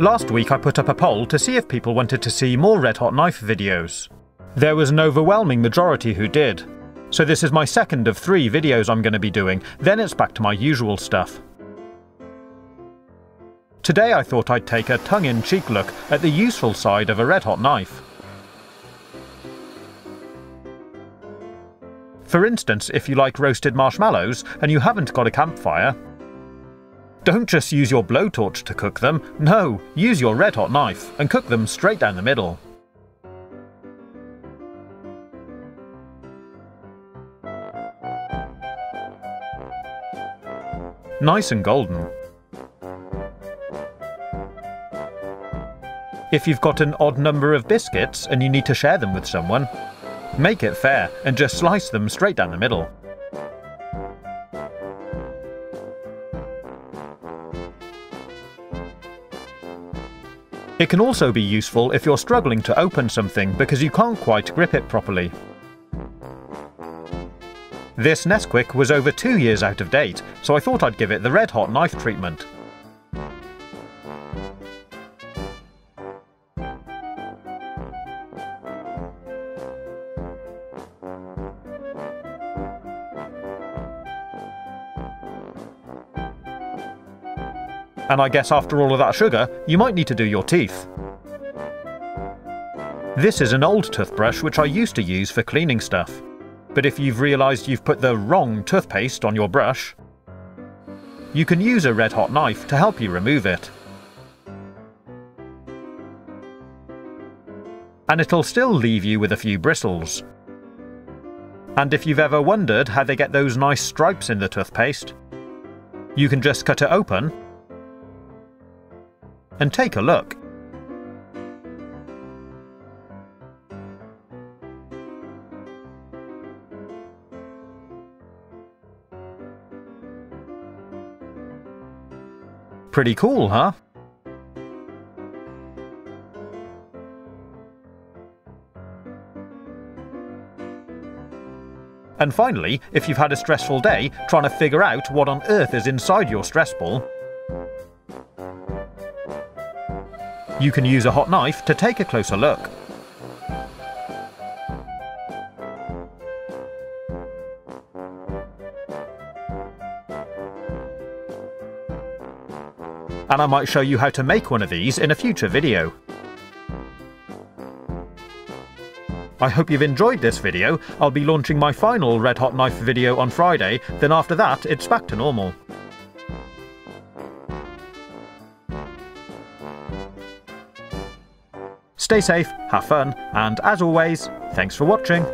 Last week I put up a poll to see if people wanted to see more Red Hot Knife videos. There was an overwhelming majority who did. So this is my second of three videos I'm going to be doing, then it's back to my usual stuff. Today I thought I'd take a tongue-in-cheek look at the useful side of a red hot knife. For instance, if you like roasted marshmallows and you haven't got a campfire, don't just use your blowtorch to cook them, no, use your red hot knife and cook them straight down the middle. Nice and golden. If you've got an odd number of biscuits and you need to share them with someone, make it fair and just slice them straight down the middle. It can also be useful if you're struggling to open something because you can't quite grip it properly. This Nesquik was over two years out of date, so I thought I'd give it the red hot knife treatment. And I guess after all of that sugar, you might need to do your teeth. This is an old toothbrush which I used to use for cleaning stuff. But if you've realised you've put the wrong toothpaste on your brush, you can use a red hot knife to help you remove it. And it'll still leave you with a few bristles. And if you've ever wondered how they get those nice stripes in the toothpaste, you can just cut it open and take a look. Pretty cool, huh? And finally, if you've had a stressful day trying to figure out what on earth is inside your stress ball, You can use a hot knife to take a closer look. And I might show you how to make one of these in a future video. I hope you've enjoyed this video. I'll be launching my final Red Hot Knife video on Friday, then after that it's back to normal. Stay safe, have fun, and as always, thanks for watching.